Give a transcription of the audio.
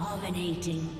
Dominating.